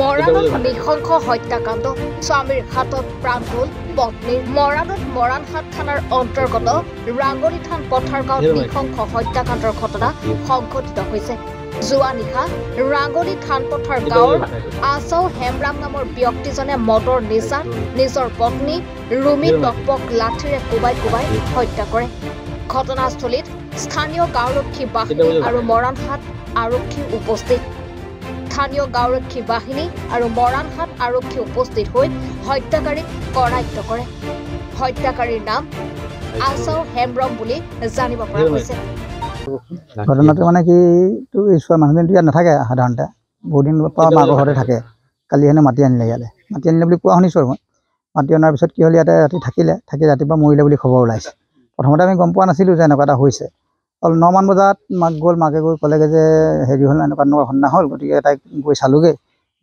মৰাণত নৃশংস হত্যাকাণ্ড স্বামীৰ হাতত প্ৰাণ গ'ল পত্নীৰ মৰাণত মৰাণহাট থানাৰ অন্তৰ্গত ৰাংগলী থান পথাৰ গাঁৱত নৃশংস হত্যাকাণ্ডৰ ঘটনা সংঘটিত হৈছে। যোৱা নিশা ৰাংগলী থান পথাৰ গাঁৱৰ আছাও হেমৰাম নামৰ ব্যক্তিজনে মদৰ নিচাত নিজৰ পত্নী ৰুমি টপক লাঠিৰে কোবাই কোবাই হত্যা কৰে। ঘটনাস্থলীত স্থানীয় গাঁওৰক্ষী বাহিনী আৰু মৰাণহাট আৰক্ষী উপস্থিত। স্থানীয় গাঁওৰক্ষী বাহিনী আৰু মৰাণহাট আৰক্ষী উপস্থিত হৈ হত্যাকাৰীক কৰায়ত্ব কৰে। হত্যাকাৰীৰ নাম আছাও হেমব্ৰম বুলি জানিব পৰা হৈছে ঘটনাটো মানে কি তো এই চোৱা মানুহজনীতো ইয়াত নাথাকে সাধাৰণতে। বহুত দিনৰ পৰা মাকৰ ঘৰতে থাকে। কালি হেনো মাতি আনিলে ইয়ালৈ। মাতি আনিলে বুলি কোৱা শুনিছোঁ আৰু মই। মাতি অনাৰ পিছত কি হ'ল ইয়াতে ৰাতি থাকিলে থাকি ৰাতিপুৱা মৰিলে বুলি খবৰ ওলাইছে। প্ৰথমতে আমি গম পোৱা নাছিলোঁ যে এনেকুৱা এটা হৈছে। অল নমান বজাত মাক গ'ল মাকে গৈ ক'লেগৈ যে হেৰি হ'ল এনেকুৱা এনেকুৱা ঘটনা হ'ল গতিকে তাইক গৈ চালোগৈ।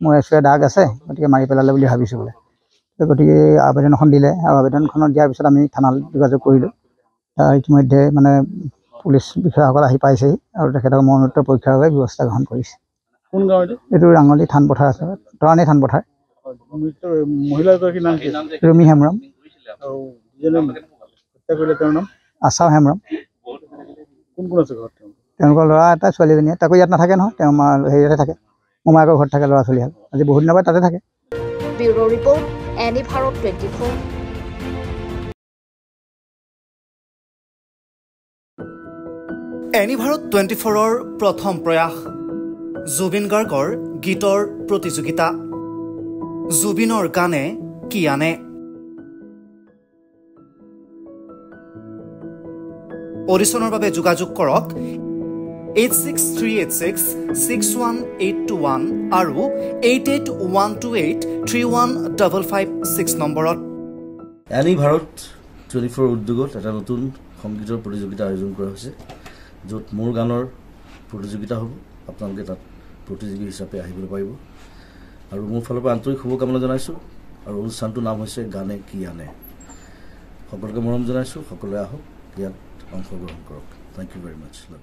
মোৰ এচুৱে দাগ আছে গতিকে মাৰি পেলালে বুলি ভাবিছোঁ বোলে। গতিকে আবেদন এখন দিলে আৰু আবেদনখনত দিয়াৰ পিছত আমি থানাত যোগাযোগ কৰিলোঁ। তাৰ ইতিমধ্যে মানে পুলিচ বিষয়াসকল আহি পাইছেহি আৰু তেখেতক মৰণোত্তৰ পৰীক্ষাৰ বাবে ব্যৱস্থা গ্ৰহণ কৰিছে। কোন এইটো ৰাঙলী থান পথাৰ আছে তৰাণী থান পথাৰ। মহিলাগৰাকীৰ নাম ৰুমি নাম? আছাও হেমৰম। কোন আছে ঘৰত তেওঁ। তেওঁলোকৰ ল'ৰা এটা ছোৱালীজনীয়ে তাকো ইয়াত নাথাকে নহয় তেওঁ আমাৰ হেৰিয়াতে থাকে। মোমায়েকৰ ঘৰত থাকে ল'ৰা ছোৱালীহাল আজি বহুত দিনৰ পৰা তাতে থাকে। Bureau' report any Bharat twenty four. AnyBharat twenty ফ'ৰৰ প্ৰথম প্ৰয়াস। জুবিন গাৰ্গৰ গীতৰ প্ৰতিযোগিতা। জুবিনৰ গানে কি আনে? অডিশ্যনৰ বাবে যোগাযোগ কৰক। Eight six three eight six six one eight two one আৰু eight eight one two eight three one double five six নম্বৰত। এনি ভাৰত টুৱেণ্টি ফ'ৰ উদ্যোগত এটা নতুন সংগীতৰ প্ৰতিযোগিতা আয়োজন কৰা হৈছে য'ত মোৰ গানৰ প্ৰতিযোগিতা হ'ব। আপোনালোকে তাত প্ৰতিযোগী হিচাপে আহিবলৈ পাৰিব। আৰু মোৰ ফালৰ পৰা আন্তৰিক শুভকামনা জনাইছোঁ। আৰু অনুষ্ঠানটোৰ নাম হৈছে গানে কি আনে। সকলোকে মৰম জনাইছোঁ। সকলোৱে আহক। Yep, Uncle Ron Thank you very much. Love you.